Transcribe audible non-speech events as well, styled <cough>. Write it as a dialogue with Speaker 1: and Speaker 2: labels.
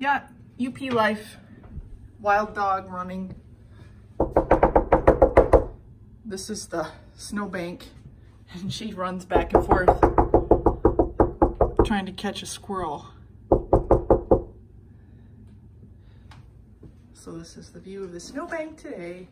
Speaker 1: yeah, UP life, wild dog running. This is the snowbank <laughs> and she runs back and forth trying to catch a squirrel. So this is the view of the snowbank today.